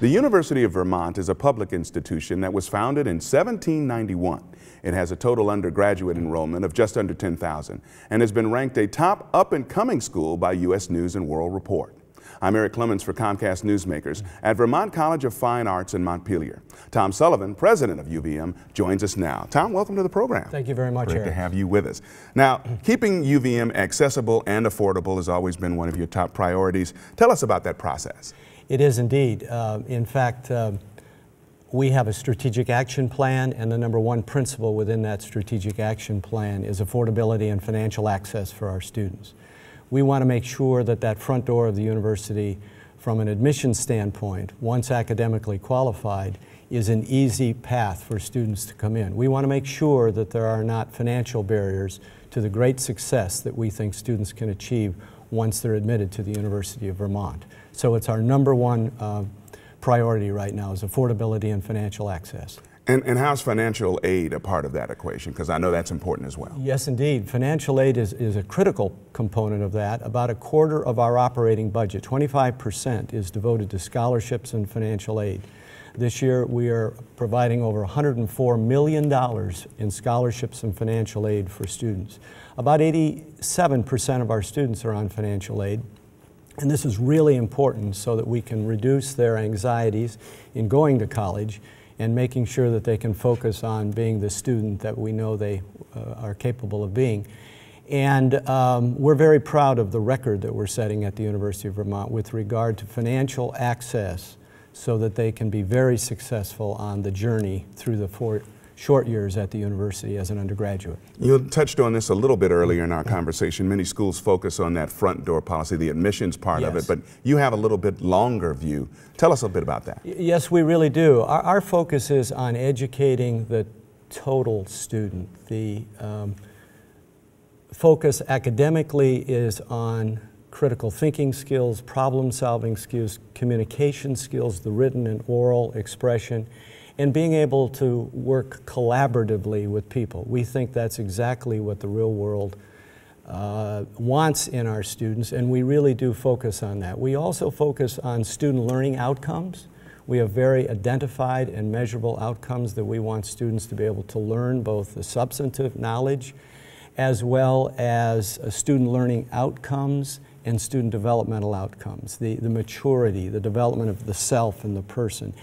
The University of Vermont is a public institution that was founded in 1791. It has a total undergraduate enrollment of just under 10,000 and has been ranked a top up-and-coming school by U.S. News & World Report. I'm Eric Clemens for Comcast Newsmakers at Vermont College of Fine Arts in Montpelier. Tom Sullivan, president of UVM, joins us now. Tom, welcome to the program. Thank you very much, Great Eric. to have you with us. Now, keeping UVM accessible and affordable has always been one of your top priorities. Tell us about that process. It is indeed. Uh, in fact, uh, we have a strategic action plan, and the number one principle within that strategic action plan is affordability and financial access for our students. We want to make sure that that front door of the university, from an admissions standpoint, once academically qualified, is an easy path for students to come in. We want to make sure that there are not financial barriers to the great success that we think students can achieve once they're admitted to the University of Vermont. So it's our number one uh, priority right now is affordability and financial access. And, and how's financial aid a part of that equation? Because I know that's important as well. Yes, indeed. Financial aid is, is a critical component of that. About a quarter of our operating budget, 25%, is devoted to scholarships and financial aid. This year, we are providing over $104 million in scholarships and financial aid for students. About 87% of our students are on financial aid. And this is really important so that we can reduce their anxieties in going to college and making sure that they can focus on being the student that we know they uh, are capable of being. And um, we're very proud of the record that we're setting at the University of Vermont with regard to financial access so that they can be very successful on the journey through the four short years at the university as an undergraduate. You touched on this a little bit earlier in our conversation. Many schools focus on that front door policy, the admissions part yes. of it, but you have a little bit longer view. Tell us a bit about that. Yes, we really do. Our, our focus is on educating the total student. The um, focus academically is on critical thinking skills, problem solving skills, communication skills, the written and oral expression, and being able to work collaboratively with people. We think that's exactly what the real world uh, wants in our students, and we really do focus on that. We also focus on student learning outcomes. We have very identified and measurable outcomes that we want students to be able to learn both the substantive knowledge as well as uh, student learning outcomes and student developmental outcomes, the, the maturity, the development of the self and the person.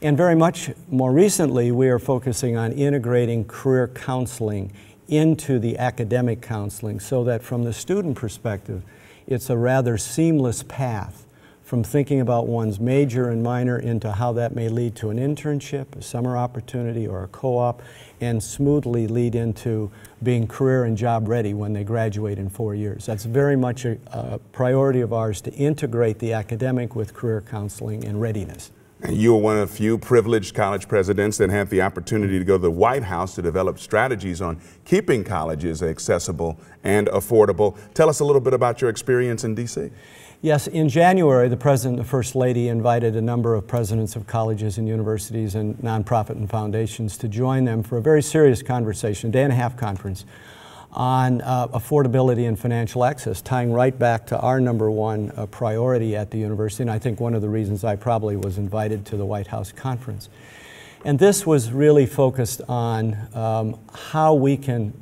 And very much more recently, we are focusing on integrating career counseling into the academic counseling so that from the student perspective, it's a rather seamless path from thinking about one's major and minor into how that may lead to an internship, a summer opportunity, or a co-op, and smoothly lead into being career and job ready when they graduate in four years. That's very much a, a priority of ours to integrate the academic with career counseling and readiness. You were one of the few privileged college presidents that had the opportunity to go to the White House to develop strategies on keeping colleges accessible and affordable. Tell us a little bit about your experience in D.C. Yes, in January, the President and the First Lady invited a number of presidents of colleges and universities and nonprofit and foundations to join them for a very serious conversation, a day and a half conference on uh, affordability and financial access, tying right back to our number one uh, priority at the university, and I think one of the reasons I probably was invited to the White House conference. And this was really focused on um, how we can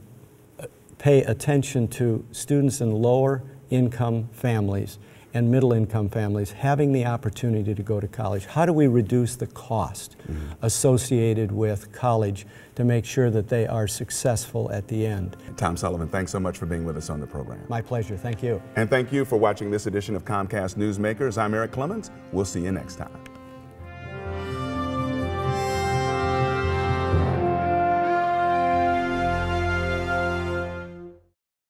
uh, pay attention to students in lower income families and middle income families having the opportunity to go to college. How do we reduce the cost mm -hmm. associated with college to make sure that they are successful at the end? Tom Sullivan, thanks so much for being with us on the program. My pleasure. Thank you. And thank you for watching this edition of Comcast Newsmakers. I'm Eric Clemens. We'll see you next time.